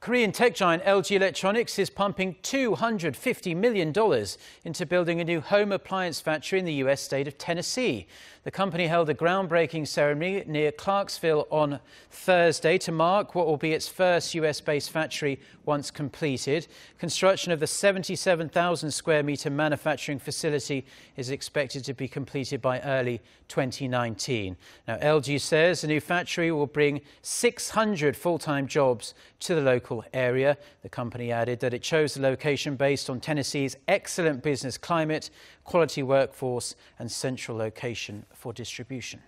Korean tech giant LG Electronics is pumping $250 million into building a new home appliance factory in the U.S. state of Tennessee. The company held a groundbreaking ceremony near Clarksville on Thursday to mark what will be its first U.S.-based factory once completed. Construction of the 77,000 square metre manufacturing facility is expected to be completed by early 2019. Now, LG says the new factory will bring 600 full-time jobs to the local local area. The company added that it chose the location based on Tennessee's excellent business climate, quality workforce and central location for distribution.